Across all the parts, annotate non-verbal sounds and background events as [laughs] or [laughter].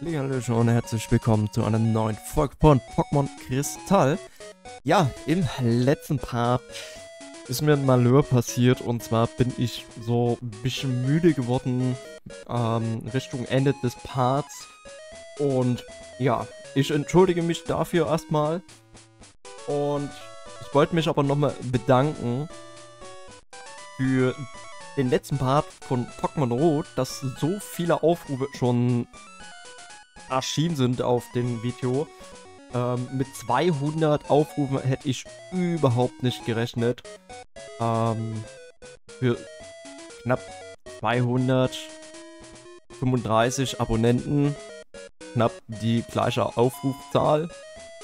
Hallihallo und herzlich willkommen zu einer neuen Folge von Pokémon Kristall. Ja, im letzten Part ist mir ein Malheur passiert und zwar bin ich so ein bisschen müde geworden ähm, Richtung Ende des Parts. Und ja, ich entschuldige mich dafür erstmal. Und ich wollte mich aber nochmal bedanken für den letzten Part von Pokémon Rot, dass so viele Aufrufe schon erschienen sind auf dem Video. Ähm, mit 200 Aufrufen hätte ich überhaupt nicht gerechnet. Ähm, für knapp 235 Abonnenten knapp die gleiche Aufrufzahl.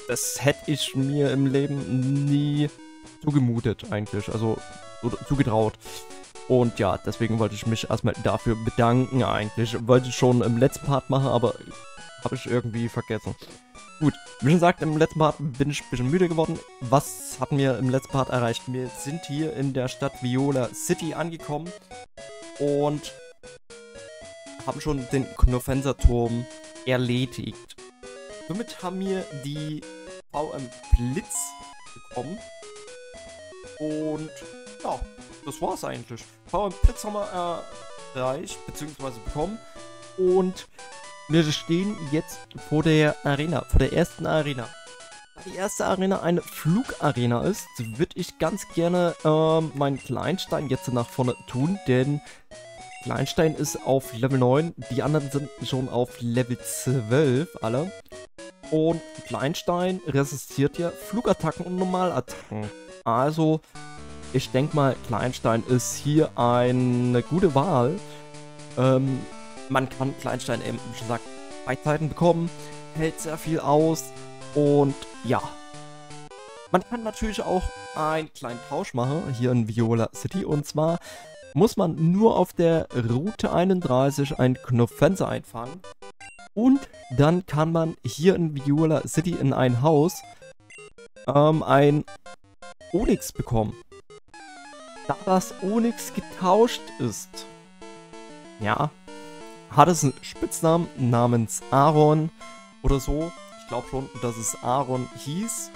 Das hätte ich mir im Leben nie zugemutet eigentlich, also zugetraut. Und ja, deswegen wollte ich mich erstmal dafür bedanken eigentlich. Wollte ich schon im letzten Part machen, aber habe ich irgendwie vergessen. Gut, wie schon gesagt, im letzten Part bin ich ein bisschen müde geworden. Was hatten wir im letzten Part erreicht? Wir sind hier in der Stadt Viola City angekommen und haben schon den Knofenser-Turm erledigt. Somit haben wir die VM Blitz bekommen. Und ja, das war's eigentlich. VM Blitz haben wir erreicht, beziehungsweise bekommen. Und wir stehen jetzt vor der Arena, vor der ersten Arena. Da die erste Arena eine Flugarena ist, würde ich ganz gerne ähm, meinen Kleinstein jetzt nach vorne tun, denn Kleinstein ist auf Level 9, die anderen sind schon auf Level 12 alle. Und Kleinstein resistiert ja Flugattacken und Normalattacken. Also, ich denke mal, Kleinstein ist hier eine gute Wahl. Ähm, man kann Kleinstein eben, wie gesagt, bei Zeiten bekommen, hält sehr viel aus und ja. Man kann natürlich auch einen kleinen Tausch machen hier in Viola City und zwar muss man nur auf der Route 31 ein Knopffenster einfangen. Und dann kann man hier in Viola City in ein Haus ähm, ein Onyx bekommen. Da das Onyx getauscht ist, ja, hat es einen Spitznamen namens Aaron oder so. Ich glaube schon, dass es Aaron hieß.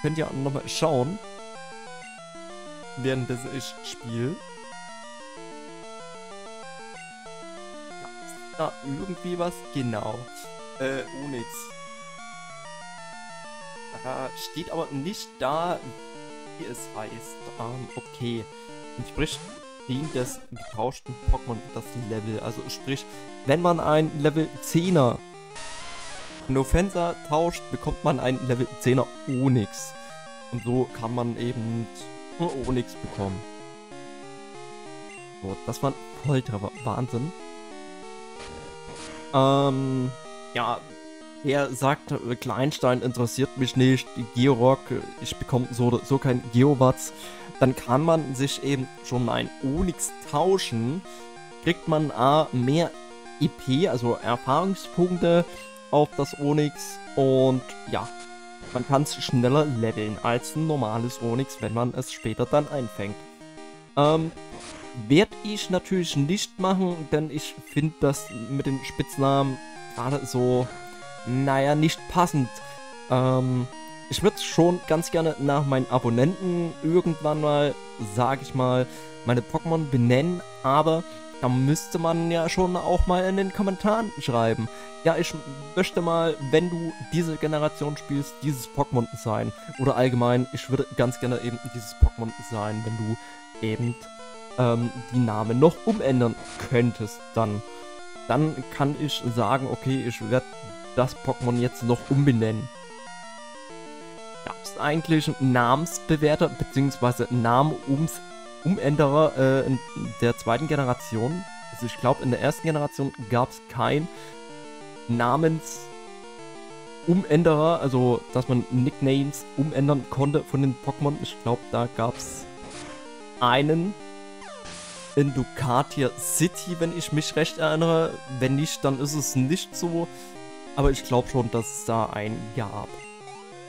Könnt ihr nochmal schauen, während ich spiele. da irgendwie was? Genau. Äh, Onyx. Da steht aber nicht da, wie es heißt. Ähm, okay. Entspricht dem des getauschten Pokémon das Level. Also sprich, wenn man ein Level 10er Nofensa tauscht, bekommt man ein Level 10er Onyx. Und so kann man eben Onyx bekommen. So, das war ein Volltreffer. Wahnsinn. Ähm, ja, er sagt, Kleinstein interessiert mich nicht, Georock, ich bekomme so, so kein Geowatz. Dann kann man sich eben schon ein Onyx tauschen, kriegt man A, mehr IP, also Erfahrungspunkte auf das Onyx und ja, man kann es schneller leveln als ein normales Onyx, wenn man es später dann einfängt. Ähm, werde ich natürlich nicht machen, denn ich finde das mit den Spitznamen gerade so, naja, nicht passend. Ähm, ich würde schon ganz gerne nach meinen Abonnenten irgendwann mal, sage ich mal, meine Pokémon benennen, aber da müsste man ja schon auch mal in den Kommentaren schreiben. Ja, ich möchte mal, wenn du diese Generation spielst, dieses Pokémon sein. Oder allgemein, ich würde ganz gerne eben dieses Pokémon sein, wenn du eben ähm, die Namen noch umändern könntest, dann, dann kann ich sagen, okay, ich werde das Pokémon jetzt noch umbenennen. Gab es eigentlich Namensbewerter bzw. Namenumänderer äh, der zweiten Generation? Also ich glaube, in der ersten Generation gab es kein Namensumänderer, also dass man Nicknames umändern konnte von den Pokémon. Ich glaube, da gab es einen in Ducatia City, wenn ich mich recht erinnere. Wenn nicht, dann ist es nicht so. Aber ich glaube schon, dass es da einen gab.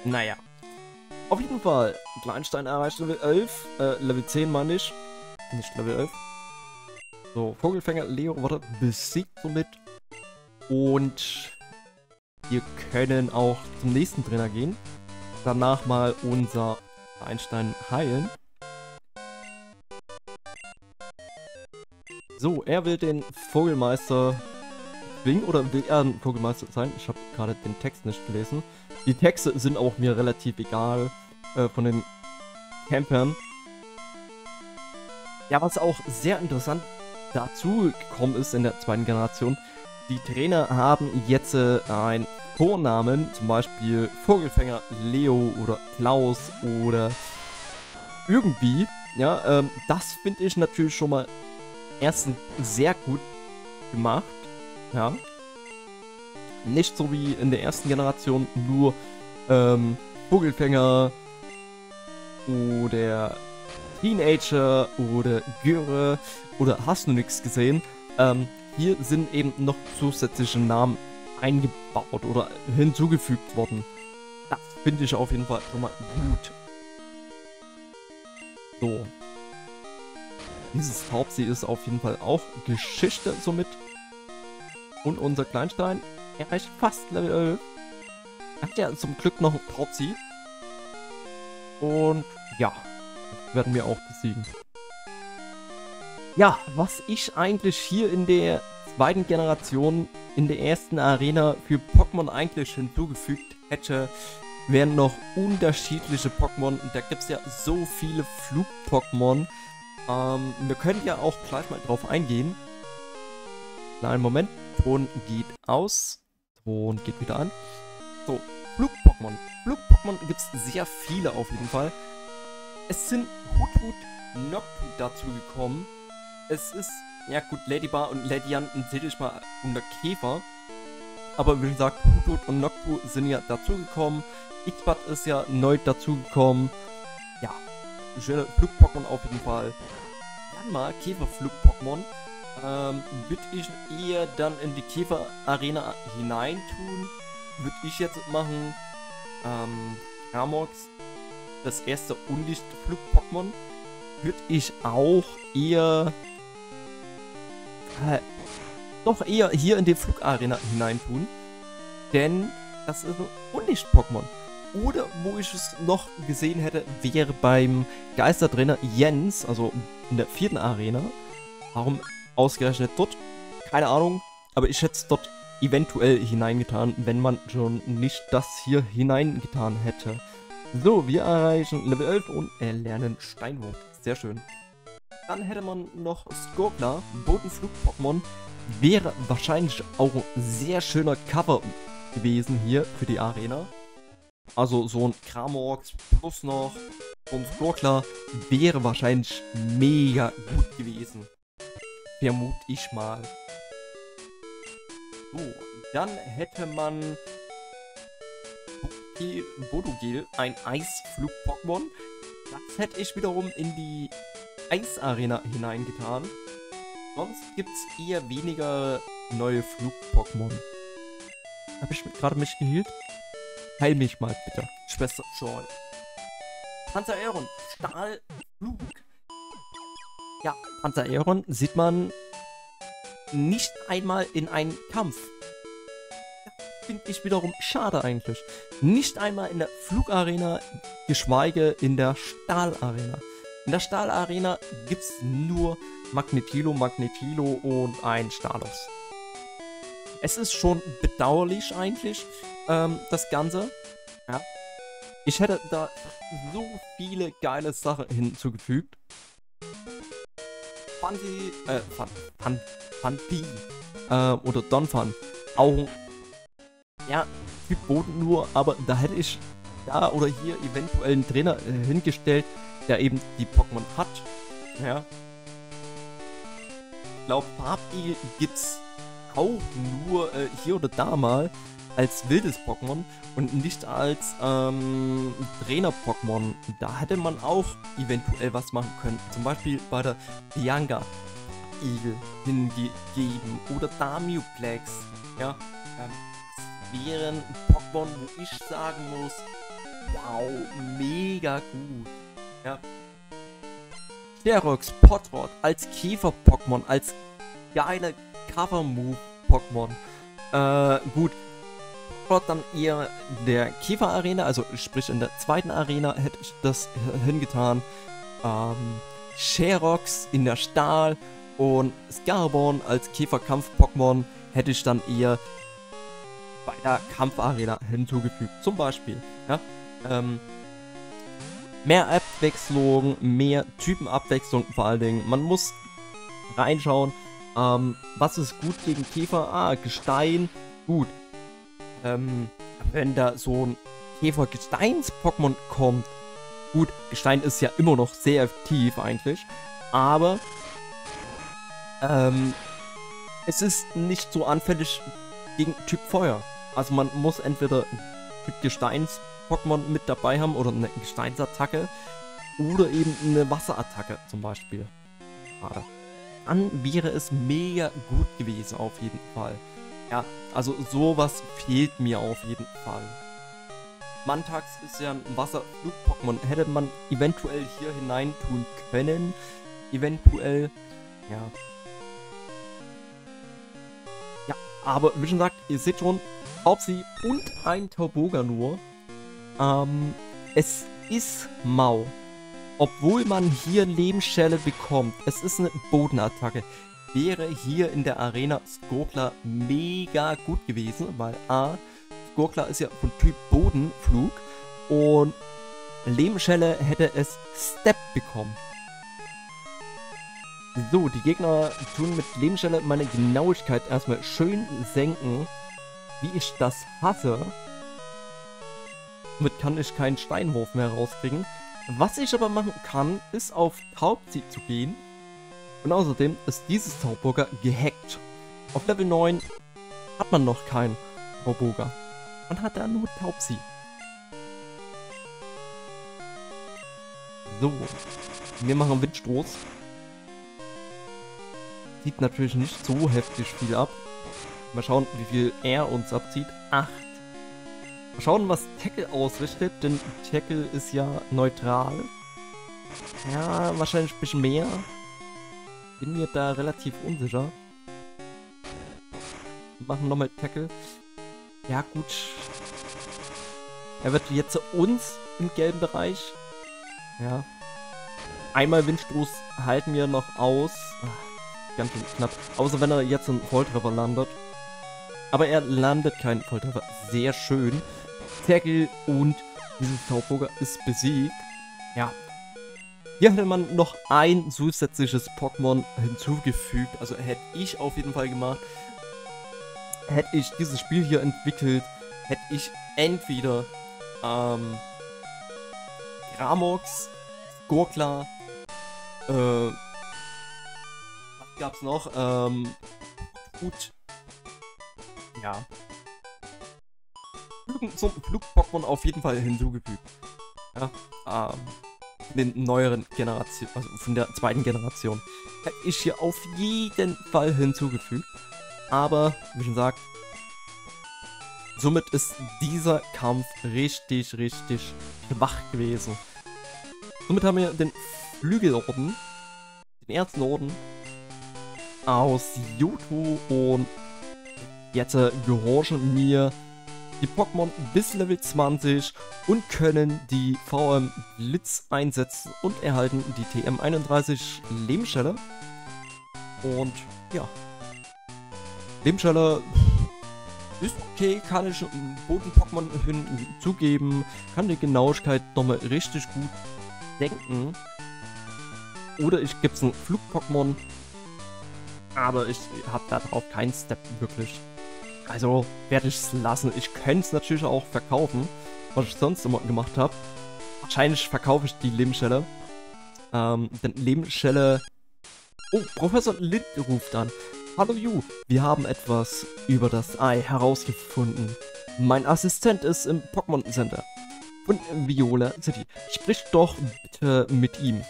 Naja. Auf jeden Fall. Kleinstein erreicht Level 11. Äh, Level 10 meine ich. Nicht Level 11. So, Vogelfänger Leo wurde besiegt somit. Und wir können auch zum nächsten Trainer gehen. Danach mal unser Einstein heilen. So, er will den Vogelmeister zwingen oder will er ein Vogelmeister sein? Ich habe gerade den Text nicht gelesen. Die Texte sind auch mir relativ egal äh, von den Campern. Ja, was auch sehr interessant dazu gekommen ist in der zweiten Generation, die Trainer haben jetzt äh, einen Vornamen, zum Beispiel Vogelfänger Leo oder Klaus oder irgendwie. Ja, ähm, das finde ich natürlich schon mal erstens sehr gut gemacht. Ja. Nicht so wie in der ersten Generation nur ähm, Vogelfänger oder Teenager oder Göre oder hast du nichts gesehen. Ähm, hier sind eben noch zusätzliche Namen eingebaut oder hinzugefügt worden. Das finde ich auf jeden Fall schon mal gut. So. Dieses Taubsee ist auf jeden Fall auch Geschichte somit. Und unser Kleinstein erreicht fast Level 11. Hat ja zum Glück noch ein Taubsee. Und ja, werden wir auch besiegen. Ja, was ich eigentlich hier in der zweiten Generation in der ersten Arena für Pokémon eigentlich hinzugefügt hätte, wären noch unterschiedliche Pokémon. Und da gibt es ja so viele Flug-Pokémon. Ähm, wir können ja auch gleich mal drauf eingehen. Kleinen Moment. Ton geht aus. Ton geht wieder an. So, Flug-Pokémon. Flug-Pokémon gibt es sehr viele auf jeden Fall. Es sind Hutut Noctu dazu gekommen. Es ist, ja gut, Ladybar und Ladyan zähle ich mal unter Käfer. Aber wie gesagt, Hutut und Noctu sind ja dazugekommen. Xbat ist ja neu dazugekommen. Ja, schöne Flug-Pokémon auf jeden Fall. Dann mal Käfer-Flug-Pokémon. Ähm, würde ich eher dann in die Käfer-Arena hineintun. Würde ich jetzt machen. Ähm, Ramox, das erste Unlicht-Flug-Pokémon. Würde ich auch eher... Äh, doch eher hier in die Flugarena hineintun. Denn das ist ein Unlicht-Pokémon. Oder wo ich es noch gesehen hätte, wäre beim Geistertrainer Jens, also in der vierten Arena. Warum ausgerechnet dort? Keine Ahnung, aber ich hätte es dort eventuell hineingetan, wenn man schon nicht das hier hineingetan hätte. So, wir erreichen Level 11 und erlernen Steinwurf. Sehr schön. Dann hätte man noch Skorpler, Bodenflug-Pokémon. Wäre wahrscheinlich auch ein sehr schöner Cover gewesen hier für die Arena. Also so ein Kramorx plus noch so ein Skorkler wäre wahrscheinlich mega gut gewesen. Vermute ich mal. So, dann hätte man Bodogel, ein Eisflug-Pokémon. Das hätte ich wiederum in die Eisarena hineingetan. Sonst gibt es eher weniger neue Flug-Pokémon. Habe ich gerade mich geheilt? Heil mich mal bitte, Schwester Joy. Panzer Aeron, Stahlflug. Ja, Panzer Aeron sieht man nicht einmal in einem Kampf. Finde ich wiederum schade eigentlich. Nicht einmal in der Flugarena, geschweige in der Stahlarena. In der Stahlarena gibt es nur Magnetilo, Magnetilo und ein Stalos. Es ist schon bedauerlich eigentlich, ähm, das Ganze. Ja. Ich hätte da so viele geile Sachen hinzugefügt. Fanti, äh, Fan, Fan, Fanti, äh, oder Donphan. Auch, ja, Typ Boden nur, aber da hätte ich da oder hier eventuell einen Trainer äh, hingestellt, der eben die Pokémon hat. Ja. Ich glaube, Farbigel gibt's auch nur äh, hier oder da mal als wildes Pokémon und nicht als ähm, Trainer-Pokémon. Da hätte man auch eventuell was machen können. Zum Beispiel bei der Bianca Igel hingegeben oder Damuplex. Ja, ähm, wären Pokémon, wo ich sagen muss, wow, mega gut. Ja. Sterox, Potrod als Käfer-Pokémon, als geile Cover-Move-Pokémon. Äh, gut. Dort dann eher der Käfer-Arena, also sprich in der zweiten Arena hätte ich das hingetan. Ähm, Sherox in der Stahl und Scarborn als Käferkampf-Pokémon hätte ich dann eher bei der Kampfarena hinzugefügt. Zum Beispiel, ja, ähm, mehr Abwechslung, mehr Typenabwechslung vor allen Dingen. Man muss reinschauen, ähm, was ist gut gegen Käfer? Ah, Gestein, gut. Ähm, wenn da so ein Käfer-Gesteins-Pokémon kommt, gut, Gestein ist ja immer noch sehr aktiv eigentlich, aber ähm, es ist nicht so anfällig gegen Typ Feuer. Also man muss entweder Typ Gesteins-Pokémon mit dabei haben oder eine Gesteinsattacke oder eben eine Wasserattacke zum Beispiel. Schade. Dann wäre es mega gut gewesen auf jeden Fall. Ja, also sowas fehlt mir auf jeden Fall. Mantax ist ja ein Wasserflug-Pokémon. Hätte man eventuell hier hinein tun können. Eventuell, ja, Aber wie schon gesagt, ihr seht schon, Taubsi und ein Tauboga nur. Ähm, es ist mau. Obwohl man hier Lebensschelle bekommt, es ist eine Bodenattacke, wäre hier in der Arena Skorkler mega gut gewesen, weil A, Skorkler ist ja von Typ Bodenflug und Lebensschelle hätte es Step bekommen. So, die Gegner tun mit Lebensstelle meine Genauigkeit erstmal schön senken. Wie ich das hasse. Damit kann ich keinen Steinwurf mehr rauskriegen. Was ich aber machen kann, ist auf Taubsi zu gehen. Und außerdem ist dieses Tauburger gehackt. Auf Level 9 hat man noch keinen Tauburger. Man hat da nur Taubsi. So. Wir machen Windstoß zieht natürlich nicht so heftig viel ab. Mal schauen, wie viel er uns abzieht. 8. Mal schauen, was Tackle ausrichtet, denn Tackle ist ja neutral. Ja, wahrscheinlich ein bisschen mehr. Bin mir da relativ unsicher. Machen nochmal Tackle. Ja, gut. Er wird jetzt uns im gelben Bereich. Ja. Einmal Windstoß halten wir noch aus. Ach ganz knapp. Außer wenn er jetzt einen Volltreffer landet. Aber er landet keinen Volltreffer. Sehr schön. Tackle und dieses Tauboger ist besiegt. Ja. Hier hätte man noch ein zusätzliches Pokémon hinzugefügt. Also hätte ich auf jeden Fall gemacht. Hätte ich dieses Spiel hier entwickelt, hätte ich entweder ähm, Gramox, Gorkla, äh, gab's noch? Ähm, gut. Ja. Zum Flug-Pokémon auf jeden Fall hinzugefügt. Ja, ähm, den neueren Generation, also von der zweiten Generation. Ich hier auf jeden Fall hinzugefügt. Aber, wie schon gesagt, somit ist dieser Kampf richtig, richtig schwach gewesen. Somit haben wir den Flügelorden, den ersten Orden, aus Yoto und jetzt äh, gehorchen mir die Pokémon bis Level 20 und können die VM Blitz einsetzen und erhalten die TM31 Lebensschelle. Und ja, Lebensschelle ist okay, kann ich Boden-Pokémon hinzugeben, kann die Genauigkeit nochmal richtig gut denken. Oder ich gebe es ein Flug-Pokémon aber ich habe darauf keinen Step wirklich. Also werde ich es lassen. Ich könnte es natürlich auch verkaufen, was ich sonst immer gemacht habe. Wahrscheinlich verkaufe ich die Lebensstelle. Ähm, denn Lebensstelle... Oh, Professor Lind ruft an. Hallo Ju, wir haben etwas über das Ei herausgefunden. Mein Assistent ist im Pokémon Center. Von Viola City. Sprich doch bitte mit ihm.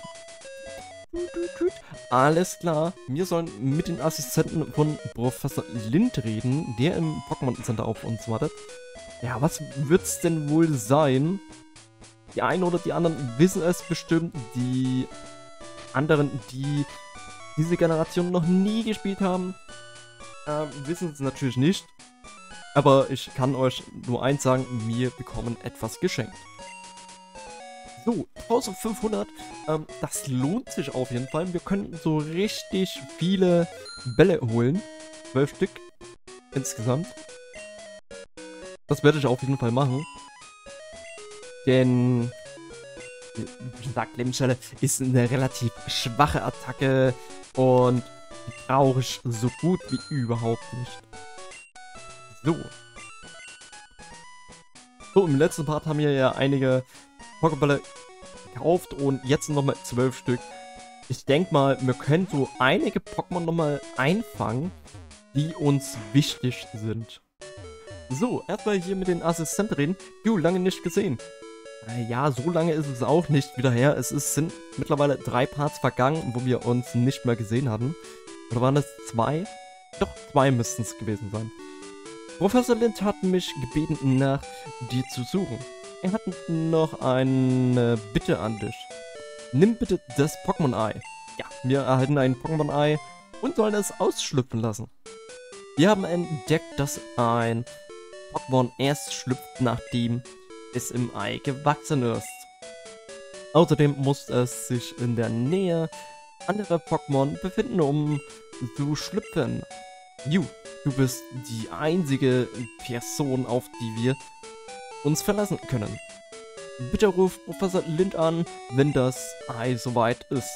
Alles klar. Wir sollen mit den Assistenten von Professor Lind reden, der im Pokémon Center auf uns wartet. Ja, was wird's denn wohl sein? Die einen oder die anderen wissen es bestimmt. Die anderen, die diese Generation noch nie gespielt haben, äh, wissen es natürlich nicht. Aber ich kann euch nur eins sagen, wir bekommen etwas geschenkt. So, 1500, ähm, das lohnt sich auf jeden Fall. Wir können so richtig viele Bälle holen. 12 Stück insgesamt. Das werde ich auf jeden Fall machen. Denn, wie gesagt, Lebensstelle ist eine relativ schwache Attacke und brauche ich so gut wie überhaupt nicht. So. So, im letzten Part haben wir ja einige Pokébälle gekauft und jetzt nochmal zwölf Stück. Ich denke mal, wir können so einige Pokémon nochmal einfangen, die uns wichtig sind. So, erstmal hier mit den Assistenten reden. Jo, lange nicht gesehen. Äh, ja, so lange ist es auch nicht wieder her. Es ist, sind mittlerweile drei Parts vergangen, wo wir uns nicht mehr gesehen hatten. Oder waren es zwei? Doch, zwei müssten es gewesen sein. Professor Lind hat mich gebeten, nach dir zu suchen. Er hat noch eine Bitte an dich. Nimm bitte das Pokémon-Ei. Ja, wir erhalten ein Pokémon-Ei und sollen es ausschlüpfen lassen. Wir haben entdeckt, dass ein Pokémon erst schlüpft, nachdem es im Ei gewachsen ist. Außerdem muss es sich in der Nähe anderer Pokémon befinden, um zu schlüpfen. Ju, du bist die einzige Person, auf die wir uns verlassen können. Bitte ruf Professor Lind an, wenn das Ei soweit ist.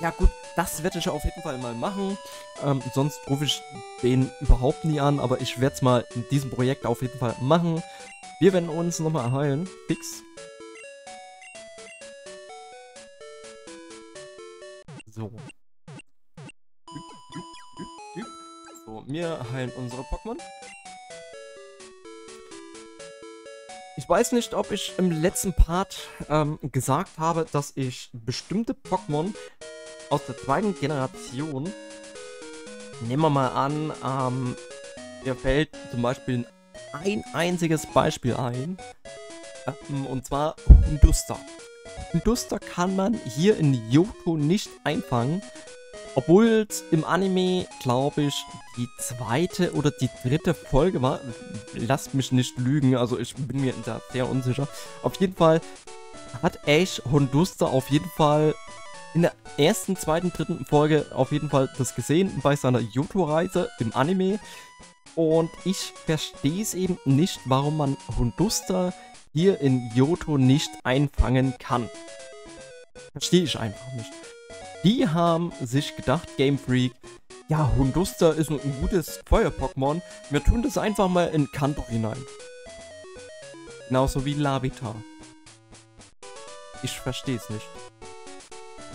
Ja gut, das werde ich auf jeden Fall mal machen. Ähm, sonst rufe ich den überhaupt nie an, aber ich werde es mal in diesem Projekt auf jeden Fall machen. Wir werden uns nochmal heilen. Fix. So. So, wir heilen unsere Pokémon. Weiß nicht, ob ich im letzten Part ähm, gesagt habe, dass ich bestimmte Pokémon aus der zweiten Generation, nehmen wir mal an, ähm, mir fällt zum Beispiel ein einziges Beispiel ein, ähm, und zwar Hunduster. Hunduster kann man hier in Yoto nicht einfangen, obwohl im Anime, glaube ich, die zweite oder die dritte Folge war. Lasst mich nicht lügen, also ich bin mir da sehr unsicher. Auf jeden Fall hat Ash Hondusta auf jeden Fall in der ersten, zweiten, dritten Folge auf jeden Fall das gesehen bei seiner Yoto-Reise im Anime. Und ich verstehe es eben nicht, warum man Hondusta hier in Yoto nicht einfangen kann. Verstehe ich einfach nicht. Die haben sich gedacht, Game Freak, ja, Hunduster ist ein, gutes Feuer-Pokémon. Wir tun das einfach mal in Kanto hinein. Genauso wie Labita. Ich verstehe es nicht.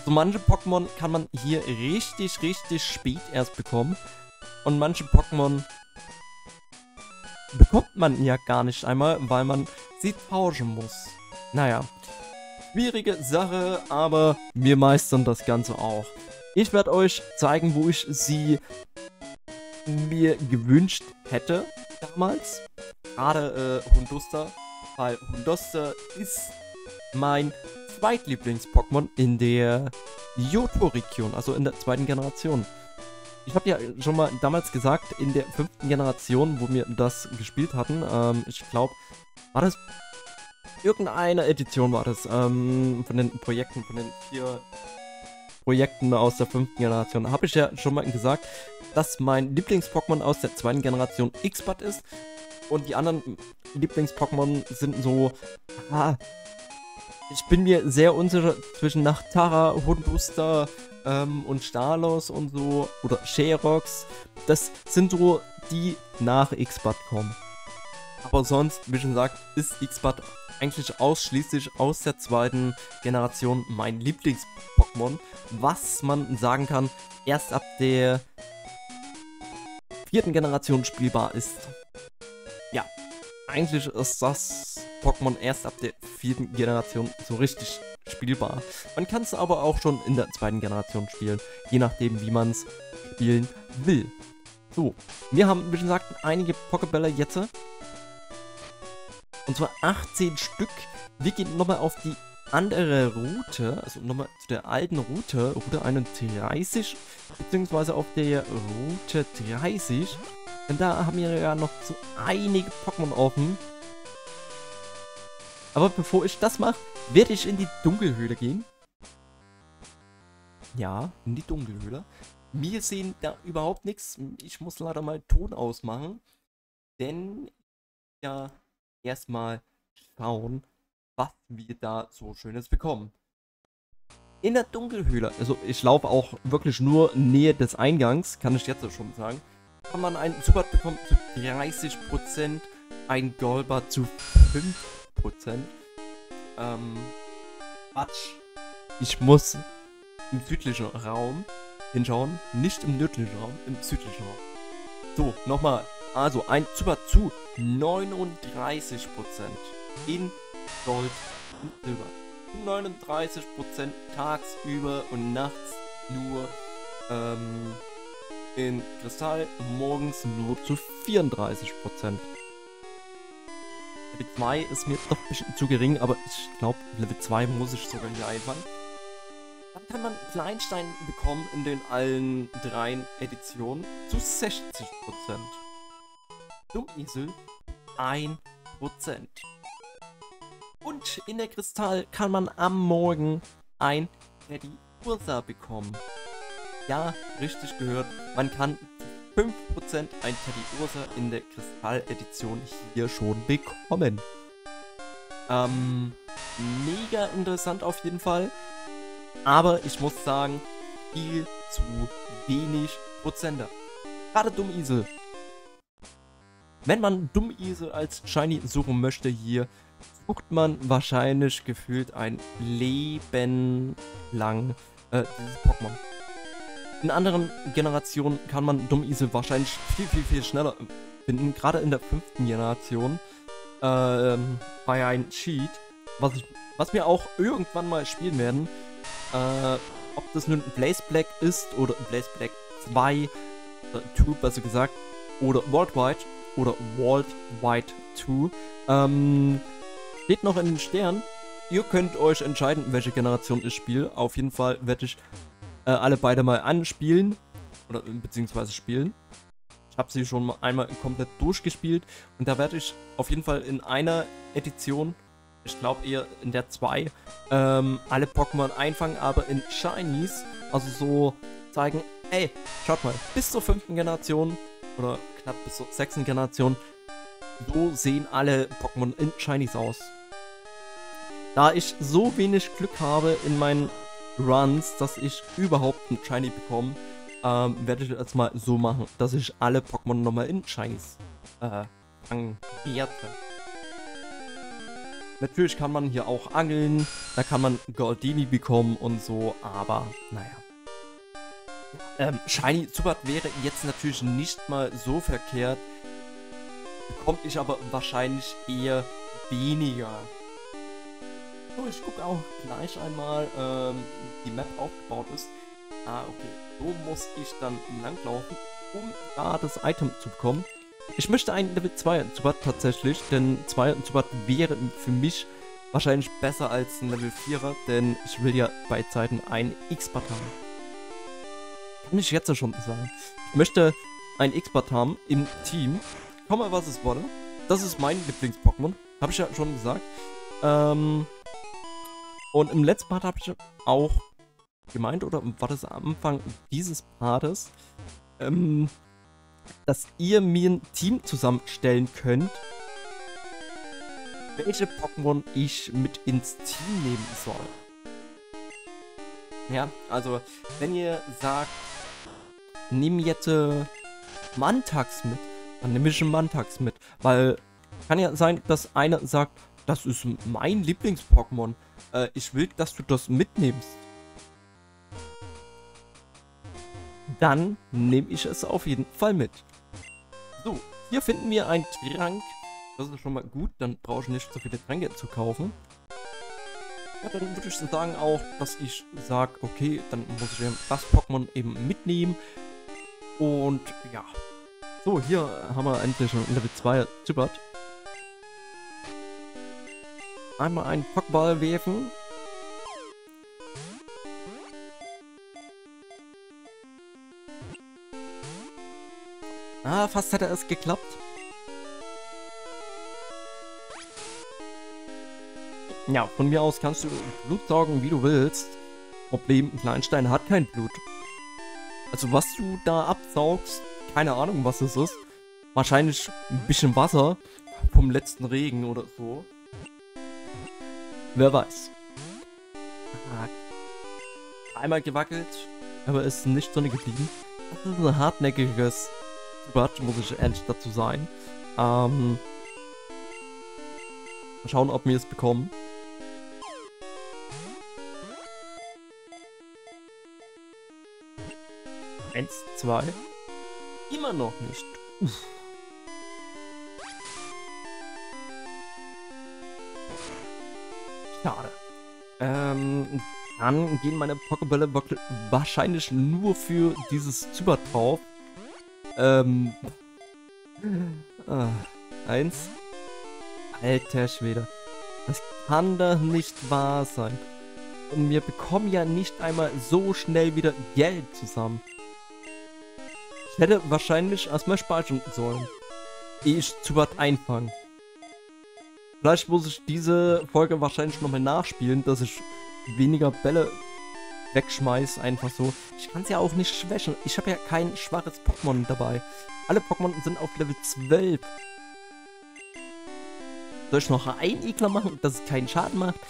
So manche Pokémon kann man hier richtig, richtig spät erst bekommen. Und manche Pokémon bekommt man ja gar nicht einmal, weil man sie tauschen muss. Naja, schwierige Sache, aber wir meistern das Ganze auch. Ich werde euch zeigen, wo ich sie mir gewünscht hätte damals. Gerade äh, Hunduster, weil Hunduster ist mein Zweitlieblings-Pokémon in der Johto-Region, also in der zweiten Generation. Ich habe ja schon mal damals gesagt, in der fünften Generation, wo wir das gespielt hatten, ähm, ich glaube, war das irgendeine Edition war das, ähm, von den Projekten, von den vier Projekten aus der fünften Generation. Habe ich ja schon mal gesagt, dass mein Lieblings-Pokémon aus der zweiten Generation X-Bud ist. Und die anderen Lieblings-Pokémon sind so, ah, ich bin mir sehr unsicher zwischen Nachtara, Hunduster ähm, und Stalos und so, oder Sherox. Das sind so die nach X-Bud kommen. Aber sonst, wie schon gesagt, ist X-Bud eigentlich ausschließlich aus der zweiten Generation mein Lieblings-Pokémon, was man sagen kann, erst ab der vierten Generation spielbar ist. Ja, eigentlich ist das Pokémon erst ab der vierten Generation so richtig spielbar. Man kann es aber auch schon in der zweiten Generation spielen, je nachdem wie man es spielen will. So, wir haben, wie gesagt, einige Pokébälle jetzt und zwar 18 Stück. Wir gehen nochmal auf die andere Route, also nochmal zu der alten Route, Route 31, beziehungsweise auf der Route 30. Denn da haben wir ja noch so einige Pokémon offen. Aber bevor ich das mache, werde ich in die Dunkelhöhle gehen. Ja, in die Dunkelhöhle. Wir sehen da überhaupt nichts. Ich muss leider mal Ton ausmachen. Denn ja erstmal schauen, was wir da so Schönes bekommen. In der Dunkelhöhle, also ich laufe auch wirklich nur Nähe des Eingangs, kann ich jetzt schon sagen, kann man einen Support bekommen zu 30%, ein Golbat zu 5%. Ähm, Quatsch. Ich muss im südlichen Raum hinschauen, nicht im nördlichen Raum, im südlichen Raum. So, nochmal. Also ein Super zu 39% in Gold und Silber. 39% tagsüber und nachts nur ähm, in Kristall, morgens nur zu 34%. Level 2 ist mir doch ein bisschen zu gering, aber ich glaube, Level 2 muss ich sogar hier einfangen. Dann kann man Kleinstein bekommen in den allen dreien Editionen zu 60%. Dummisel 1%. Und in der Kristall kann man am Morgen ein Teddy Ursa bekommen. Ja, richtig gehört. Man kann 5% ein Teddy Ursa in der Kristall-Edition hier schon bekommen. Ähm, mega interessant auf jeden Fall. Aber ich muss sagen, viel zu wenig Prozente. Gerade Dummisel. Wenn man Dummisel als Shiny suchen möchte hier, sucht man wahrscheinlich gefühlt ein Leben lang äh, dieses Pokémon. In anderen Generationen kann man Dummisel wahrscheinlich viel, viel, viel schneller finden. Gerade in der fünften Generation ähm, bei ein Cheat, was, ich, was wir auch irgendwann mal spielen werden. Äh, ob das nun Blaze Black ist oder Blaze Black 2, äh, 2 besser gesagt, oder Worldwide oder Worldwide 2. Ähm, steht noch in den Sternen. Ihr könnt euch entscheiden, welche Generation ich spiele. Auf jeden Fall werde ich äh, alle beide mal anspielen. Oder beziehungsweise spielen. Ich habe sie schon einmal komplett durchgespielt. Und da werde ich auf jeden Fall in einer Edition, ich glaube eher in der 2, ähm, alle Pokémon einfangen, aber in Shinies. Also so zeigen, ey, schaut mal, bis zur fünften Generation oder knapp bis zur sechsten Generation, so sehen alle Pokémon in Shinies aus. Da ich so wenig Glück habe in meinen Runs, dass ich überhaupt ein Shiny bekomme, ähm, werde ich jetzt mal so machen, dass ich alle Pokémon nochmal in Shinies äh, fangen werde. Natürlich kann man hier auch angeln, da kann man Goldini bekommen und so, aber naja. Ähm, Shiny Zubat wäre jetzt natürlich nicht mal so verkehrt, bekomme ich aber wahrscheinlich eher weniger. So, ich gucke auch gleich einmal, ähm, die Map aufgebaut ist. Ah, okay. So muss ich dann langlaufen, um da das Item zu bekommen. Ich möchte einen Level 2 Zubat tatsächlich, denn 2 Zubat wäre für mich wahrscheinlich besser als ein Level 4er, denn ich will ja bei Zeiten ein X-Bad haben. Ich jetzt schon sagen. Ich möchte ein X-Bad haben im Team. Komme was es wolle. Das ist mein Lieblings-Pokémon. Habe ich ja schon gesagt. Ähm, und im letzten Part habe ich auch gemeint, oder war das am Anfang dieses Partes, ähm, dass ihr mir ein Team zusammenstellen könnt, welche Pokémon ich mit ins Team nehmen soll. Ja, also, wenn ihr sagt, nimm jetzt äh, Mantax mit, dann nehme ich einen Mantax mit, weil kann ja sein, dass einer sagt, das ist mein Lieblings-Pokémon. Äh, ich will, dass du das mitnimmst. Dann nehme ich es auf jeden Fall mit. So, hier finden wir einen Trank. Das ist schon mal gut, dann brauche ich nicht so viele Tränke zu kaufen. Ja, dann würde ich sagen auch, dass ich sage, okay, dann muss ich das Pokémon eben mitnehmen. Und ja. So, hier haben wir endlich schon Level 2 Zippert. Einmal einen Pokéball werfen. Ah, fast hätte es geklappt. Ja, von mir aus kannst du Blut saugen, wie du willst. Problem, Kleinstein hat kein Blut. Also was du da absaugst, keine Ahnung, was es ist. Wahrscheinlich ein bisschen Wasser vom letzten Regen oder so. Wer weiß. Einmal gewackelt, aber ist nicht drin geblieben. Das ist ein hartnäckiges Zubat, muss ich ehrlich dazu sein. Ähm, mal schauen, ob wir es bekommen. Eins, zwei. Immer noch nicht. Uff. Schade. Ähm, dann gehen meine Pokébälle wahrscheinlich nur für dieses Zyber drauf. Ähm. Ah, eins. Alter Schwede. Das kann doch nicht wahr sein. Und wir bekommen ja nicht einmal so schnell wieder Geld zusammen. Hätte wahrscheinlich erstmal speichern sollen. Ehe ich Zubat einfange. Vielleicht muss ich diese Folge wahrscheinlich nochmal nachspielen, dass ich weniger Bälle wegschmeiß, einfach so. Ich kann es ja auch nicht schwächen. Ich habe ja kein schwaches Pokémon dabei. Alle Pokémon sind auf Level 12. Soll ich noch ein Igler machen, dass es keinen Schaden macht?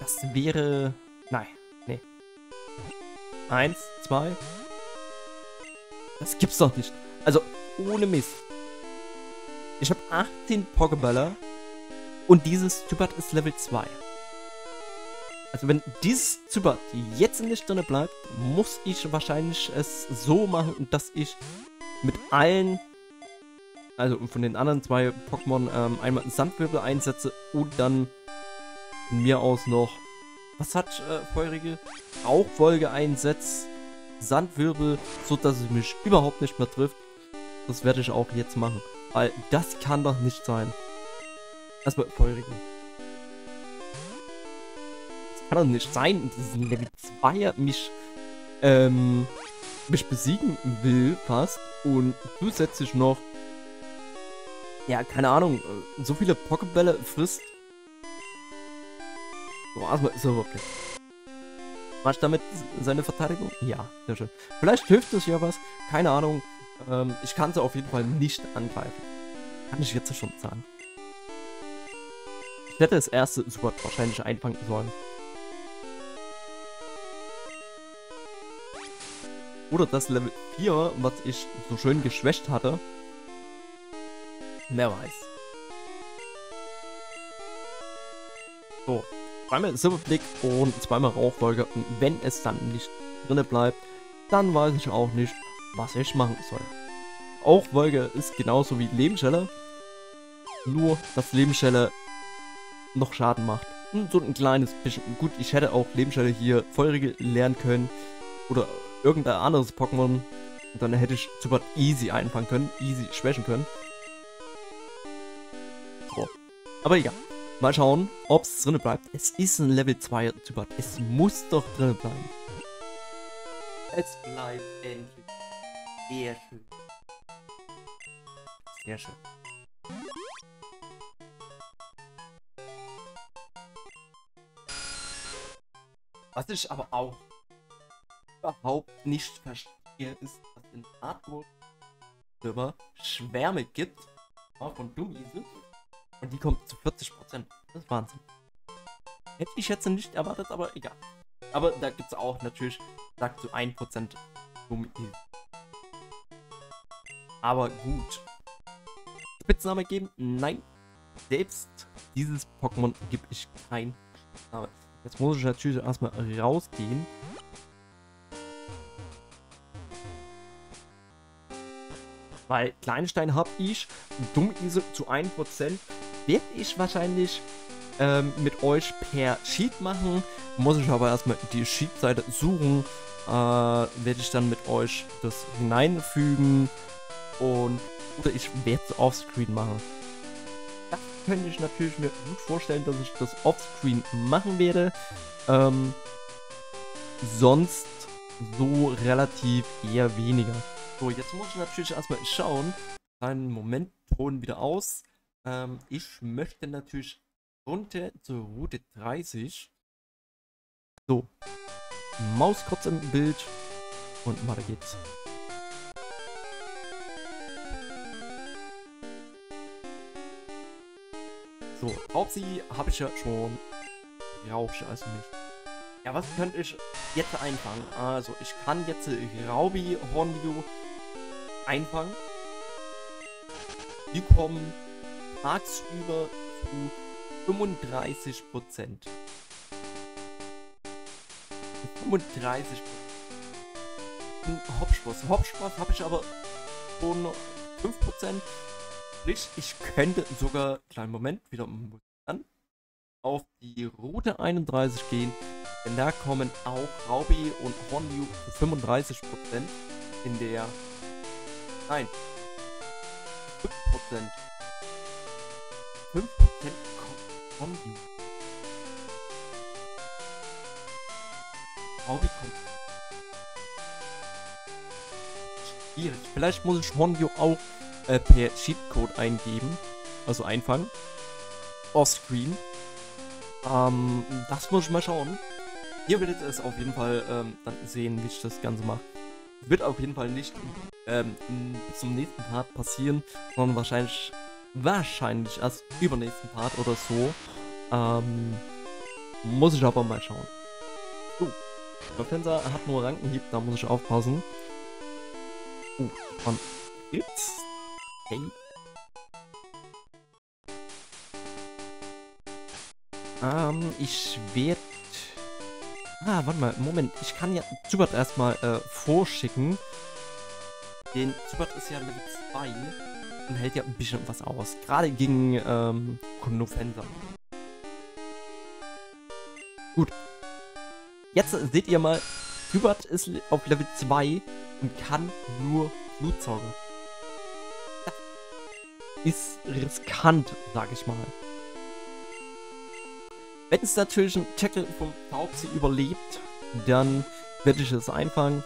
Das wäre... Nein, nee. Eins, zwei. Das gibt's doch nicht. Also, ohne Mist. Ich habe 18 Pokéballer und dieses Typat ist Level 2. Also wenn dieses Zyber jetzt nicht drin bleibt, muss ich wahrscheinlich es so machen, dass ich mit allen, also von den anderen zwei Pokémon, ähm, einmal Sandwirbel einsetze und dann von mir aus noch, was hat äh, Feurige? Rauchfolge einsetzt, Sandwirbel, so dass es mich überhaupt nicht mehr trifft. Das werde ich auch jetzt machen, weil das kann doch nicht sein. Erstmal Feurige kann doch nicht sein, dass ein Level 2 mich, ähm, mich besiegen will fast und zusätzlich noch, ja, keine Ahnung, so viele Pokébälle frisst. So, erstmal ist er wirklich. Mach ich damit seine Verteidigung? Ja, sehr schön. Vielleicht hilft es ja was, keine Ahnung. Ähm, ich kann sie auf jeden Fall nicht angreifen. Kann ich jetzt schon sagen. Ich hätte das erste Super wahrscheinlich einfangen sollen. Oder das Level 4, was ich so schön geschwächt hatte. Wer weiß. So, zweimal Silberblick und zweimal Rauchfolge. Und wenn es dann nicht drinne bleibt, dann weiß ich auch nicht, was ich machen soll. Rauchfolge ist genauso wie Lebensschelle. Nur, dass Lebensschelle noch Schaden macht. Und so ein kleines bisschen. Gut, ich hätte auch Lebensschelle hier feurige lernen können. Oder irgendein anderes Pokémon. Und dann hätte ich Zubat easy einfangen können, easy schwächen können. So. Aber egal. Mal schauen, ob es drin bleibt. Es ist ein Level 2 Zubat. Es muss doch drin bleiben. Es bleibt endlich. Sehr schön. Sehr schön. Was ich aber auch überhaupt nicht verstehe, ist, dass in Artwork Server Schwärme gibt von Dummies und die kommt zu 40%. Das ist Wahnsinn. Hätte ich jetzt nicht erwartet, aber egal. Aber da gibt es auch natürlich, sagt zu 1% Dummies. Aber gut. Spitzname geben? Nein. Selbst dieses Pokémon gebe ich kein Name. Jetzt muss ich natürlich erstmal rausgehen. Weil Kleinstein habe ich, Dummisel zu 1%, werde ich wahrscheinlich ähm, mit euch per Sheet machen. Muss ich aber erstmal die Sheet-Seite suchen. Äh, werde ich dann mit euch das hineinfügen. Und oder ich werde es offscreen machen. Das könnte ich natürlich mir gut vorstellen, dass ich das offscreen machen werde. Ähm, sonst so relativ eher weniger. So, jetzt muss ich natürlich erstmal schauen. Einen Moment, Ton wieder aus. Ähm, ich möchte natürlich runter zur Route 30. So. Maus kurz im Bild. Und weiter geht's. So, Hauptsache habe ich ja schon. Brauche ich also nicht. Ja, was könnte ich jetzt einfangen? Also, ich kann jetzt Raubi Hornview einfangen. Die kommen tagsüber zu 35 Prozent. 35% Hopspaß. Hopspaß habe ich aber schon 5 Prozent. Ich könnte sogar, kleinen Moment, wieder an, auf die Route 31 gehen. Denn da kommen auch Raubi und Hornview zu 35% in der... Nein. 5%. 5% Hornview. Raubi kommt... Schwierig. Vielleicht muss ich Hornview auch äh, per Cheatcode eingeben. Also einfangen. Offscreen. Ähm, das muss ich mal schauen. Ihr werdet es auf jeden Fall ähm, dann sehen, wie ich das Ganze mache. Wird auf jeden Fall nicht ähm, zum nächsten Part passieren, sondern wahrscheinlich, wahrscheinlich erst übernächsten Part oder so. Ähm, muss ich aber mal schauen. So, der Fenster hat nur Rankenhieb, da muss ich aufpassen. Oh, jetzt. Hey. Ähm, ich werde Ah, warte mal, Moment. Ich kann ja Zubat erstmal äh, vorschicken. Den Zubat ist ja Level 2 und hält ja ein bisschen was aus. Gerade gegen ähm, Konofenser. Gut. Jetzt seht ihr mal, Zubat ist auf Level 2 und kann nur Blutsauger. Ist riskant, sag ich mal. Wenn es natürlich ein Tackle vom Taubsi überlebt, dann werde ich es einfangen.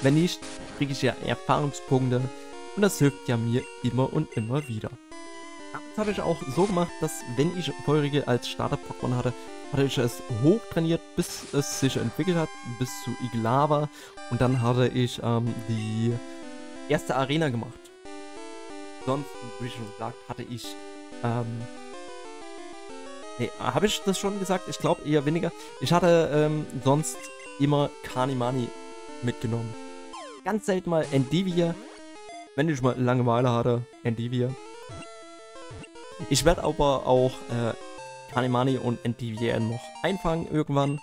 Wenn nicht, kriege ich ja Erfahrungspunkte und das hilft ja mir immer und immer wieder. Das habe ich auch so gemacht, dass wenn ich Feurige als Starter-Pokémon hatte, hatte ich es hoch trainiert, bis es sich entwickelt hat, bis zu Iglava und dann hatte ich ähm, die erste Arena gemacht. Sonst, wie schon gesagt, hatte ich ähm, Nee, habe ich das schon gesagt? Ich glaube eher weniger. Ich hatte ähm, sonst immer Kanimani mitgenommen. Ganz selten mal Endivia. Wenn ich mal Langeweile hatte, Endivia. Ich werde aber auch äh, Kanimani und Endivia noch einfangen irgendwann.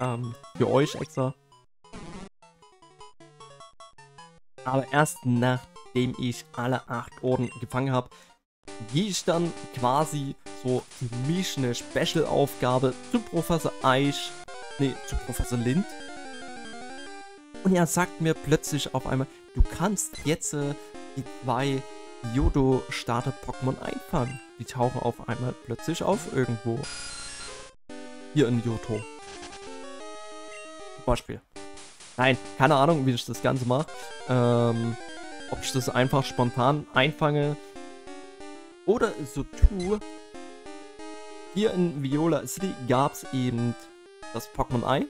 Ähm, für euch extra. Aber erst nachdem ich alle acht Orden gefangen habe, gehe ich dann quasi so für mich eine Special-Aufgabe zu Professor Eich, nee, zu Professor Lind. Und er sagt mir plötzlich auf einmal, du kannst jetzt äh, die zwei Yodo-Starter-Pokémon einfangen. Die tauchen auf einmal plötzlich auf irgendwo. Hier in Yoto. Zum Beispiel. Nein, keine Ahnung, wie ich das Ganze mache. Ähm, ob ich das einfach spontan einfange oder so tue, hier in Viola City gab es eben das Pokémon Ei,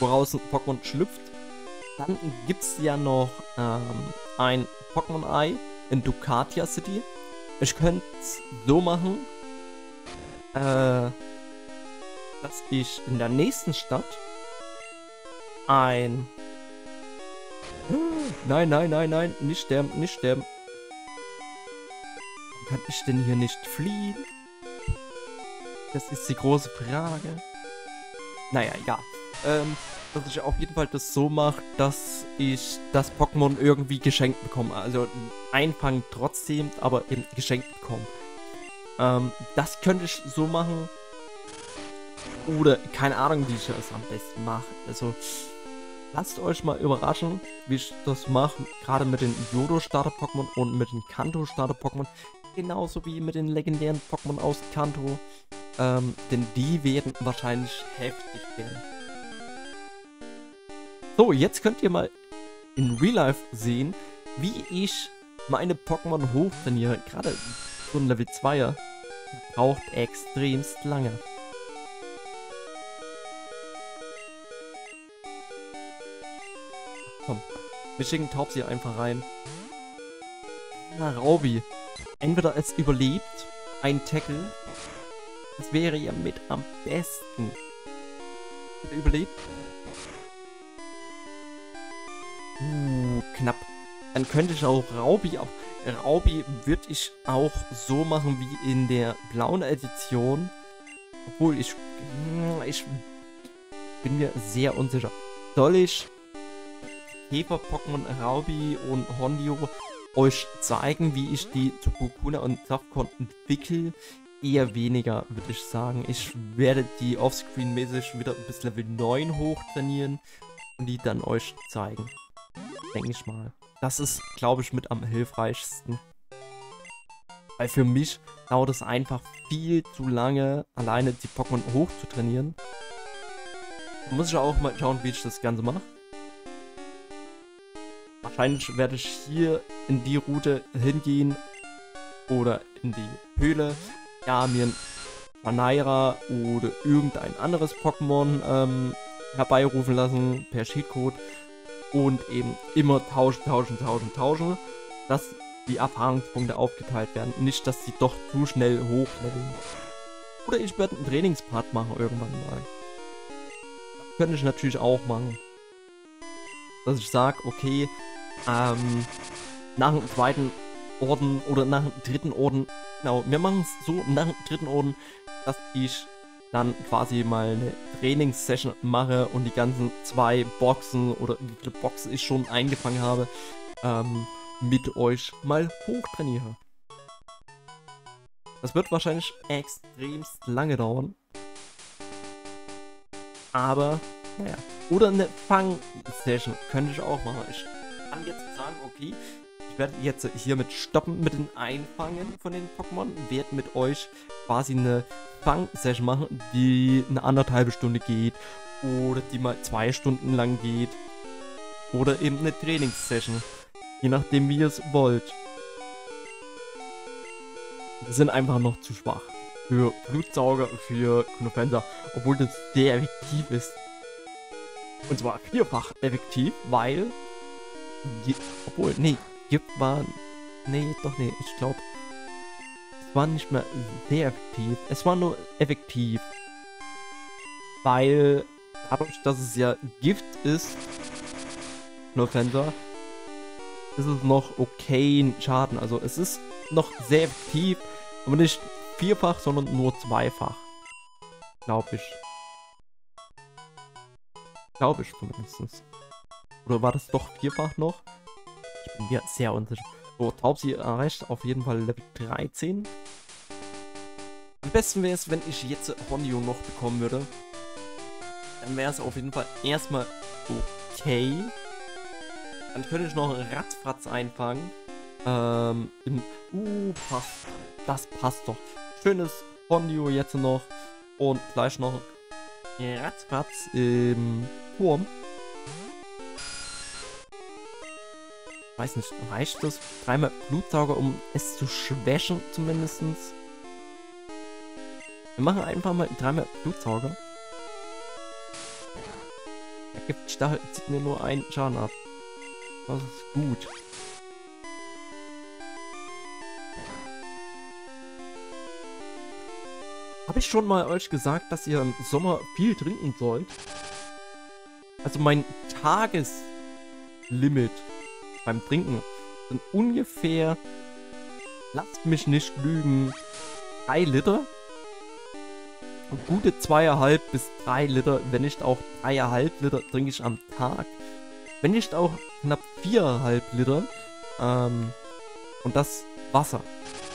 woraus ein Pokémon schlüpft. Dann gibt es ja noch ähm, ein Pokémon Ei in Ducatia City. Ich könnte es so machen, äh, dass ich in der nächsten Stadt ein... Nein, nein, nein, nein, nicht sterben, nicht sterben. Kann ich denn hier nicht fliehen? Das ist die große Frage. Naja, ja. Ähm, dass ich auf jeden Fall das so mache, dass ich das Pokémon irgendwie geschenkt bekomme. Also einfangen trotzdem, aber eben geschenkt bekomme. Ähm, das könnte ich so machen. Oder keine Ahnung, wie ich das am besten mache. Also lasst euch mal überraschen, wie ich das mache. Gerade mit den Yodo-Starter-Pokémon und mit den Kanto-Starter-Pokémon. Genauso wie mit den legendären Pokémon aus Kanto. Ähm, denn die werden wahrscheinlich heftig werden. So, jetzt könnt ihr mal in Real Life sehen, wie ich meine Pokémon hochtrainiere. Gerade so ein Level 2er braucht extremst lange. Komm, wir schicken Taubsi einfach rein. Na, Raubi. Entweder es überlebt ein Tackle. Das wäre ja mit am besten. Er überlebt? Uh, knapp. Dann könnte ich auch Raubi auch. Raubi würde ich auch so machen wie in der blauen Edition. Obwohl ich. Ich bin mir sehr unsicher. Soll ich Käfer-Pokémon Raubi und Hondio euch zeigen, wie ich die zu Sukukuna und Safcon entwickle? Eher weniger, würde ich sagen. Ich werde die offscreen-mäßig wieder bis Level 9 hoch trainieren und die dann euch zeigen. Denke ich mal. Das ist, glaube ich, mit am hilfreichsten. Weil für mich dauert es einfach viel zu lange, alleine die Pokémon hoch zu trainieren. Da muss ich auch mal schauen, wie ich das Ganze mache. Wahrscheinlich werde ich hier in die Route hingehen oder in die Höhle. Ja, mir ein Panaira oder irgendein anderes Pokémon ähm, herbeirufen lassen per Cheatcode und eben immer tauschen, tauschen, tauschen, tauschen, dass die Erfahrungspunkte aufgeteilt werden. Nicht, dass sie doch zu schnell hochleveln. Oder ich werde einen Trainingspart machen irgendwann mal. Das könnte ich natürlich auch machen. Dass ich sage, okay, ähm, nach dem zweiten Orden oder nach dem dritten Orden, genau, wir machen es so nach dem dritten Orden, dass ich dann quasi mal eine Trainingssession mache und die ganzen zwei Boxen oder wie viele Boxen ich schon eingefangen habe, ähm, mit euch mal hochtrainiere. Das wird wahrscheinlich extremst lange dauern. Aber, naja. Oder eine Fang-Session könnte ich auch machen. Ich kann jetzt sagen, okay, ich werde jetzt hiermit stoppen mit dem Einfangen von den Pokémon. Werde mit euch quasi eine Fang-Session machen, die eine anderthalbe Stunde geht. Oder die mal zwei Stunden lang geht. Oder eben eine Trainingssession. Je nachdem, wie ihr es wollt. Wir sind einfach noch zu schwach. Für Blutsauger, für Knofenser. Obwohl das sehr effektiv ist. Und zwar vierfach effektiv, weil obwohl, nee, Gift war. Nee, doch, nee, ich glaube. Es war nicht mehr sehr effektiv. Es war nur effektiv. Weil, dadurch, dass es ja Gift ist, no Fender, ist es noch okay Schaden. Also, es ist noch sehr effektiv, aber nicht vierfach, sondern nur zweifach. Glaube ich. Glaube ich zumindest. Oder war das doch vierfach noch? Mir sehr unsicher. So, Taubsi erreicht auf jeden Fall Level 13. Am besten wäre es, wenn ich jetzt Honio noch bekommen würde. Dann wäre es auf jeden Fall erstmal okay. Dann könnte ich noch einen Ratzfratz einfangen. Ähm, im, uh, passt. Das passt doch. Schönes Honio jetzt noch. Und gleich noch Ratzfratz im Turm. Weiß nicht, reicht das? Dreimal Blutsauger, um es zu schwächen zumindest. Wir machen einfach mal dreimal Blutsauger. Der Giftstachel zieht mir nur einen Schaden ab. Das ist gut. Habe ich schon mal euch gesagt, dass ihr im Sommer viel trinken sollt? Also mein Tageslimit beim Trinken sind ungefähr, lasst mich nicht lügen, 3 Liter. Und gute zweieinhalb bis drei Liter, wenn nicht auch dreieinhalb Liter trinke ich am Tag. Wenn nicht auch knapp viereinhalb Liter. Ähm, und das Wasser.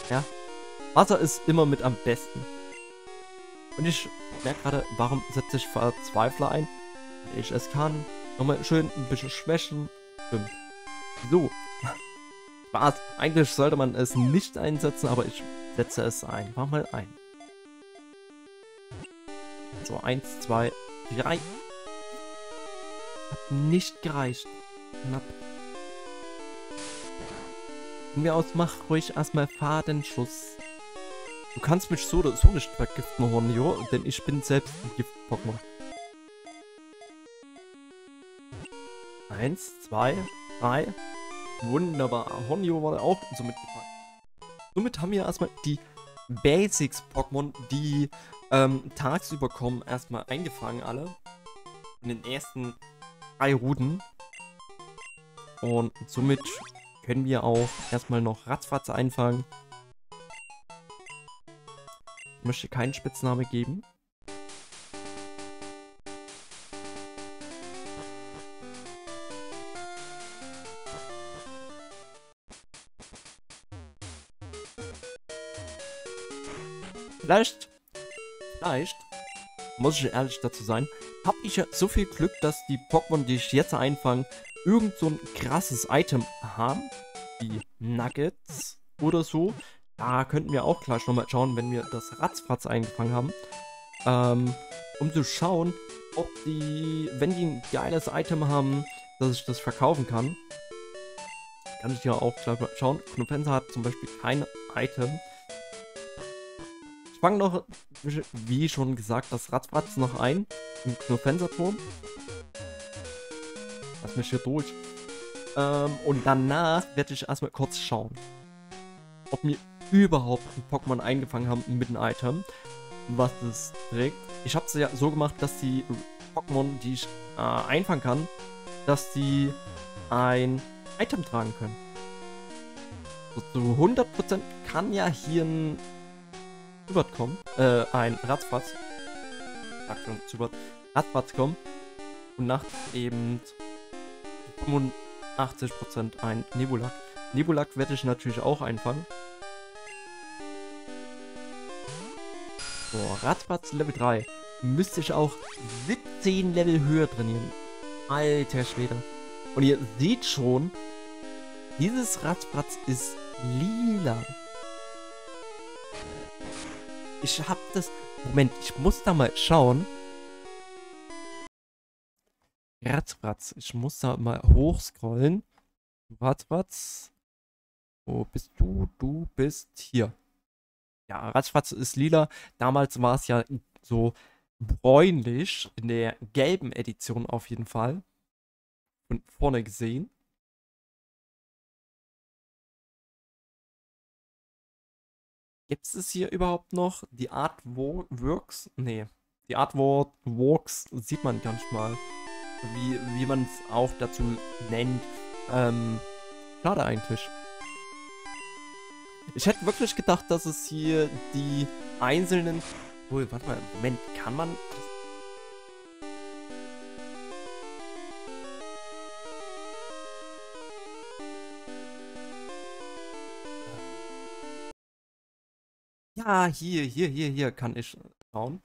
Ja. Wasser ist immer mit am besten. Und ich merke gerade, warum setze ich Verzweifler ein? Ich es kann. Nochmal schön ein bisschen schwächen. Stimmt. So. Spaß. Eigentlich sollte man es nicht einsetzen, aber ich setze es ein. Mach mal ein. So, eins, zwei, drei. Hat nicht gereicht. Knapp. Von mir aus mach ruhig erstmal Fadenschuss. Du kannst mich so oder so nicht vergiften, Hornio, denn ich bin selbst ein Gift-Pokémon. Eins, zwei, drei. Wunderbar. Honio war auch somit gefallen. Somit haben wir erstmal die Basics-Pokémon, die ähm, tagsüber kommen, erstmal eingefangen alle. In den ersten drei Routen. Und somit können wir auch erstmal noch Ratzfatz einfangen. Ich möchte keinen Spitzname geben. Vielleicht, vielleicht, muss ich ehrlich dazu sein, habe ich ja so viel Glück, dass die Pokémon, die ich jetzt einfange, irgend so ein krasses Item haben, wie Nuggets oder so. Da könnten wir auch gleich nochmal schauen, wenn wir das Ratzfatz eingefangen haben. Ähm, um zu schauen, ob die, wenn die ein geiles Item haben, dass ich das verkaufen kann. Kann ich ja auch gleich mal schauen. Knufensa hat zum Beispiel kein Item. Ich fange noch, wie schon gesagt, das Ratzfatz noch ein. Im Knufensa-Turm. Lass mich hier durch. Ähm, und danach werde ich erstmal kurz schauen, ob mir überhaupt ein Pokémon eingefangen haben mit einem Item, was es trägt. Ich habe es ja so gemacht, dass die Pokémon, die ich äh, einfangen kann, dass die ein Item tragen können. So, zu 100% kann ja hier ein Zubert kommen, äh, ein Ratzfatz. Achtung, Zubert, Ratzfatz kommen. Und nach eben 85% ein Nebulak. Nebulak werde ich natürlich auch einfangen. So, Ratzfatz Level 3. Müsste ich auch 17 Level höher trainieren. Alter Schwede. Und ihr seht schon, dieses Ratzfatz ist lila. Ich hab das... Moment, ich muss da mal schauen. Ratzfatz. Ich muss da mal hochscrollen. Ratzfatz. Wo bist du? Du bist hier. Ja, Ratzfatz ist lila. Damals war es ja so bräunlich. In der gelben Edition auf jeden Fall. Von vorne gesehen. Gibt es hier überhaupt noch? Die Art Works? Nee. Die Art Walks sieht man gar nicht mal wie, wie man es auch dazu nennt. Ähm, schade eigentlich. Ich hätte wirklich gedacht, dass es hier die einzelnen... Oh, warte mal, Moment, kann man... Ja, hier, hier, hier, hier kann ich schauen.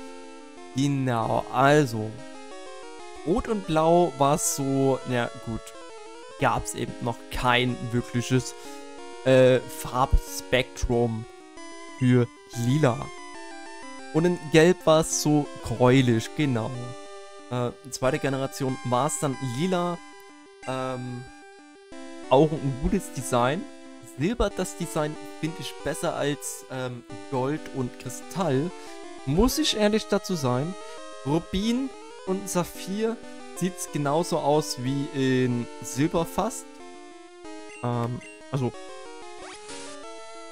Genau, also, Rot und Blau war es so, ja gut, gab es eben noch kein wirkliches äh, Farbspektrum für Lila. Und in Gelb war es so gräulich, genau. Äh, zweite Generation war es dann Lila. Ähm, auch ein gutes Design. Silber, das Design finde ich besser als ähm, Gold und Kristall. Muss ich ehrlich dazu sein. Rubin und Saphir sieht es genauso aus wie in Silber fast. Ähm, also,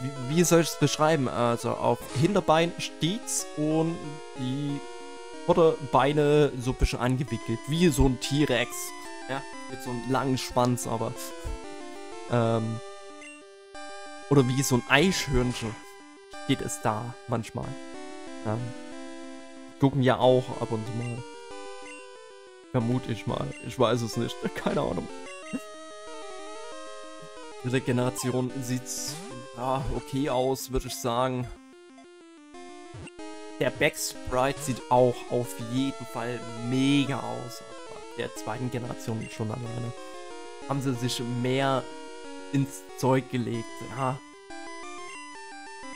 wie, wie soll ich es beschreiben? Also auf Hinterbein steht's und die Vorderbeine so ein bisschen angewickelt, wie so ein T-Rex. Ja, mit so einem langen Schwanz, aber ähm, oder wie so ein Eichhörnchen steht es da manchmal. Ähm, gucken ja auch ab und zu mal. Vermute ich mal. Ich weiß es nicht. [laughs] Keine Ahnung. Diese Generation sieht ja, okay aus, würde ich sagen. Der Backsprite sieht auch auf jeden Fall mega aus. Der zweiten Generation schon alleine. Haben sie sich mehr ins Zeug gelegt. Ja.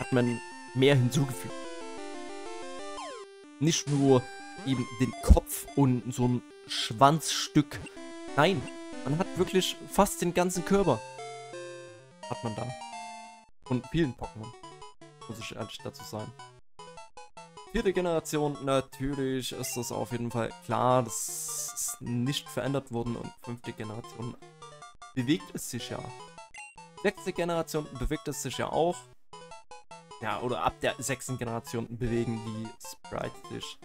Hat man mehr hinzugefügt. Nicht nur eben den Kopf und so ein Schwanzstück. Nein, man hat wirklich fast den ganzen Körper. Hat man da. Von vielen Pokémon. Muss ich ehrlich dazu sein. Vierte Generation, natürlich ist das auf jeden Fall klar. Das ist nicht verändert worden. Und fünfte Generation bewegt es sich ja. Sechste Generation bewegt es sich ja auch. Ja, oder ab der sechsten Generation bewegen die Sprites sich.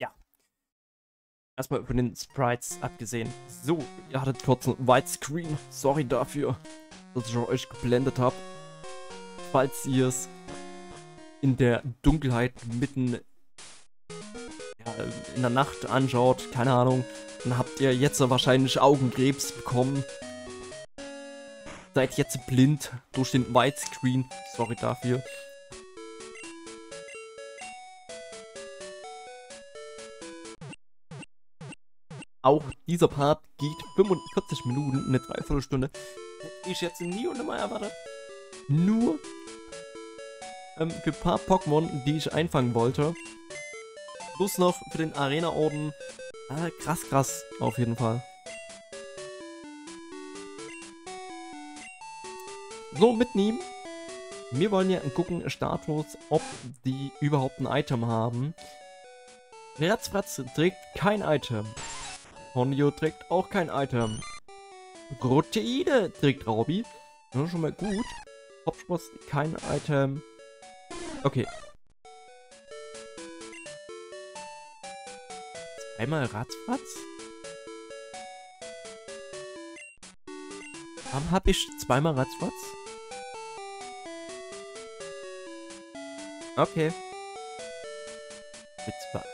Ja. Erstmal von den Sprites abgesehen. So, ihr hattet kurz ein Widescreen. Sorry dafür, dass ich euch geblendet habe. Falls ihr es in der Dunkelheit mitten in der Nacht anschaut, keine Ahnung, dann habt ihr jetzt wahrscheinlich Augenkrebs bekommen seid jetzt blind durch den Widescreen. Sorry dafür. Auch dieser Part geht 45 Minuten, eine Dreiviertelstunde. Hätte ich jetzt nie und nimmer erwartet. Nur ähm, für ein paar Pokémon, die ich einfangen wollte. Plus noch für den Arena-Orden. Ah, krass, krass, auf jeden Fall. So, mitnehmen. Wir wollen ja gucken, Status, ob die überhaupt ein Item haben. Ratzfratz trägt kein Item. Honio trägt auch kein Item. Proteide trägt Raubi. Das ist schon mal gut. Hopspross kein Item. Okay. Einmal Ratzfatz? Warum habe ich zweimal Ratzfatz? Okay. Jetzt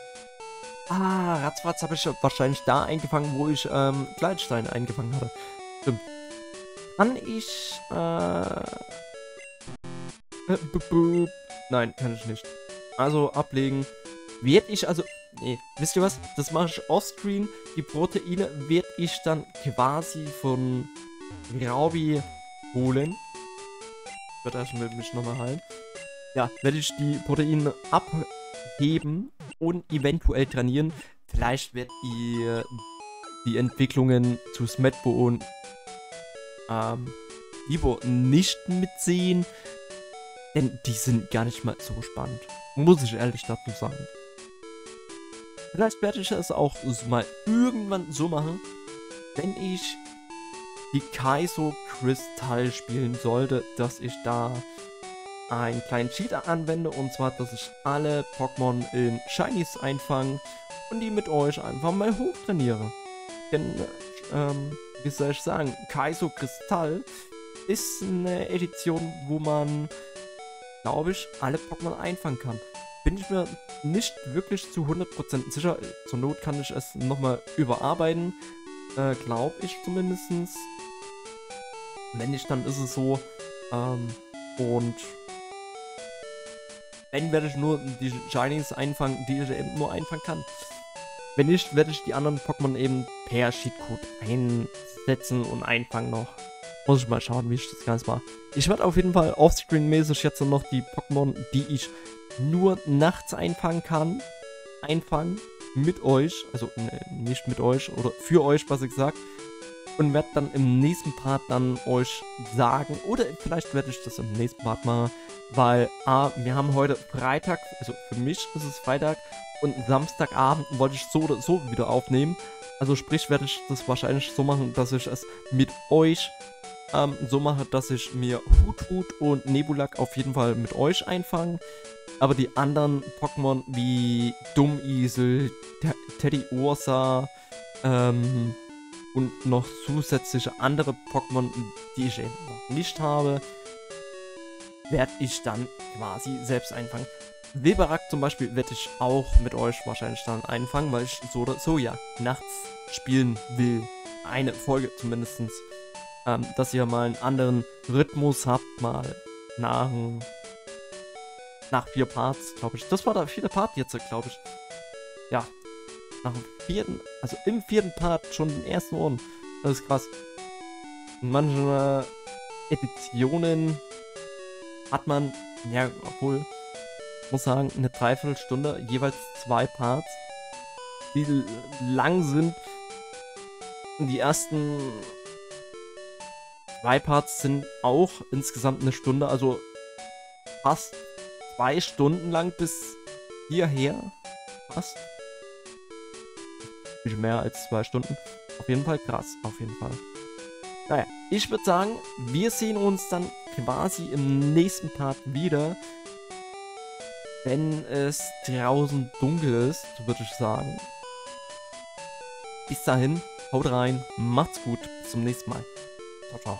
Ah, Ratzfatz habe ich wahrscheinlich da eingefangen, wo ich ähm, Gleitstein eingefangen hatte. Stimmt. Kann ich, äh... äh Nein, kann ich nicht. Also ablegen. Werde ich also... Nee, wisst ihr was? Das mache ich offscreen. Die Proteine werde ich dann quasi von Raubi holen. Werde erstmal mich nochmal heilen ja, werde ich die Proteine abheben und eventuell trainieren. Vielleicht wird ihr die Entwicklungen zu Smetbo und ähm, lieber nicht mitsehen, denn die sind gar nicht mal so spannend. Muss ich ehrlich dazu sagen. Vielleicht werde ich es auch mal irgendwann so machen, wenn ich die Kaiso Kristall spielen sollte, dass ich da einen kleinen Cheat anwende und zwar, dass ich alle Pokémon in Shinies einfange und die mit euch einfach mal hochtrainiere. Denn, ähm, wie soll ich sagen, Kaiso Kristall ist eine Edition, wo man, glaube ich, alle Pokémon einfangen kann. Bin ich mir nicht wirklich zu 100% sicher. Zur Not kann ich es nochmal überarbeiten. Äh, glaube ich zumindest. Wenn nicht, dann ist es so. Ähm, und wenn werde ich nur die Shinies einfangen, die ich eben nur einfangen kann. Wenn nicht, werde ich die anderen Pokémon eben per Cheatcode einsetzen und einfangen noch. Muss ich mal schauen, wie ich das Ganze mache. Ich werde auf jeden Fall offscreen-mäßig jetzt noch die Pokémon, die ich nur nachts einfangen kann, einfangen mit euch. Also ne, nicht mit euch oder für euch, was ich gesagt und werde dann im nächsten Part dann euch sagen, oder vielleicht werde ich das im nächsten Part machen, weil A, wir haben heute Freitag, also für mich ist es Freitag und Samstagabend wollte ich so oder so wieder aufnehmen. Also sprich werde ich das wahrscheinlich so machen, dass ich es mit euch ähm, so mache, dass ich mir Hut Hut und Nebulak auf jeden Fall mit euch einfange. Aber die anderen Pokémon wie Dummisel, Teddy Ursa, ähm, und noch zusätzliche andere Pokémon, die ich eben noch nicht habe, werde ich dann quasi selbst einfangen. Weberak zum Beispiel werde ich auch mit euch wahrscheinlich dann einfangen, weil ich so oder so ja nachts spielen will. Eine Folge zumindest. Ähm, dass ihr mal einen anderen Rhythmus habt, mal nach, nach vier Parts, glaube ich. Das war der vierte Part jetzt, glaube ich. Ja, nach dem vierten, also im vierten Part schon den ersten Ohren. Das ist krass. In manchen Editionen hat man, ja, obwohl, muss sagen, eine Dreiviertelstunde, jeweils zwei Parts, die lang sind. Die ersten zwei Parts sind auch insgesamt eine Stunde, also fast zwei Stunden lang bis hierher. Fast. Bisschen mehr als zwei Stunden. Auf jeden Fall krass, auf jeden Fall. Naja, ich würde sagen, wir sehen uns dann quasi im nächsten Part wieder. Wenn es draußen dunkel ist, würde ich sagen. Bis dahin, haut rein, macht's gut, bis zum nächsten Mal. 大肠